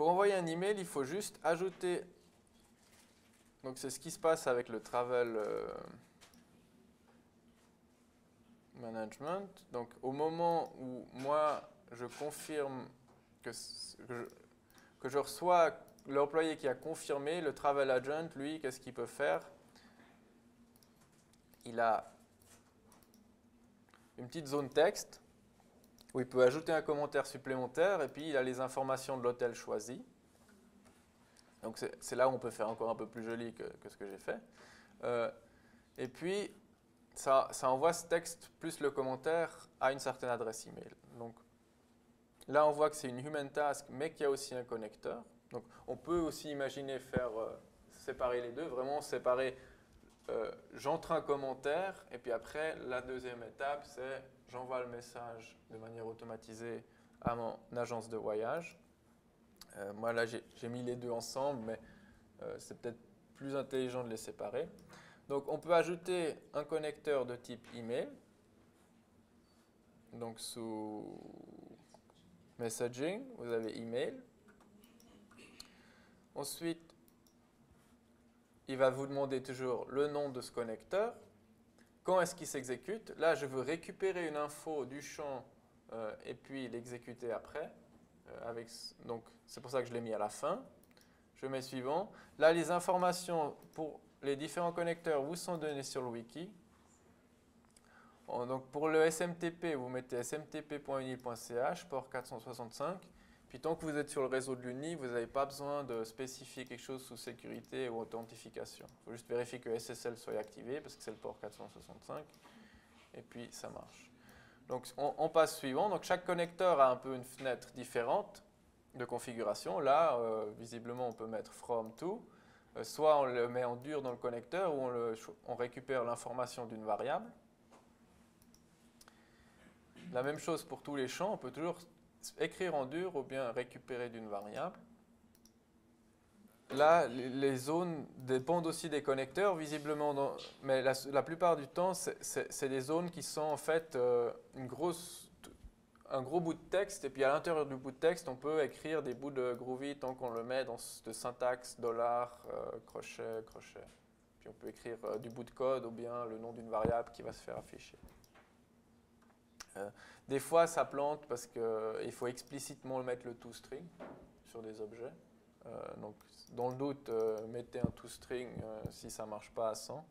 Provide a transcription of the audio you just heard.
pour envoyer un email, il faut juste ajouter. Donc c'est ce qui se passe avec le travel euh, management. Donc au moment où moi je confirme que, que, je, que je reçois l'employé qui a confirmé, le travel agent, lui, qu'est-ce qu'il peut faire? Il a une petite zone texte où il peut ajouter un commentaire supplémentaire et puis il a les informations de l'hôtel choisi. Donc c'est là où on peut faire encore un peu plus joli que, ce que j'ai fait. Euh, et puis ça, envoie ce texte plus le commentaire à une certaine adresse email. Donc là on voit que c'est une human task mais qu'il y a aussi un connecteur. Donc on peut aussi imaginer faire euh, séparer les deux, vraiment séparer euh, j'entre un commentaire et puis après la deuxième étape c'est j'envoie le message de manière automatisée à mon agence de voyage. Euh, moi là j'ai mis les deux ensemble mais c'est peut-être plus intelligent de les séparer. Donc on peut ajouter un connecteur de type email. Donc sous messaging, vous avez email. Ensuite, il va vous demander toujours le nom de ce connecteur. Quand est-ce qu'il s'exécute? Là, je veux récupérer une info du champ euh, et puis l'exécuter après. Euh, donc, c'est pour ça que je l'ai mis à la fin. Je mets suivant. Là, les informations pour les différents connecteurs vous sont données sur le wiki. Donc, pour le SMTP, vous mettez smtp.unil.ch, port 465. Puis tant que vous êtes sur le réseau de l'UNI, vous n'avez pas besoin de spécifier quelque chose sous sécurité ou authentification. Il faut juste vérifier que SSL soit activé parce que c'est le port 465. Et puis ça marche. Donc on, passe suivant. Donc chaque connecteur a un peu une fenêtre différente de configuration. Là, euh, visiblement, on peut mettre from to. Euh, soit on le met en dur dans le connecteur ou on, on récupère l'information d'une variable. La même chose pour tous les champs. On peut toujours écrire en dur ou bien récupérer d'une variable. Là, les zones dépendent aussi des connecteurs, visiblement, mais la, plupart du temps, c'est des zones qui sont en fait euh, une grosse, un gros bout de texte, et puis à l'intérieur du bout de texte, on peut écrire des bouts de Groovy tant qu'on le met dans de syntaxe, dollar, euh, crochet, crochet. Puis on peut écrire euh, du bout de code ou bien le nom d'une variable qui va se faire afficher. Des fois, ça plante parce qu'il faut explicitement mettre le toString sur des objets. Euh, donc, dans le doute, euh, mettez un toString euh, si ça ne marche pas à 100.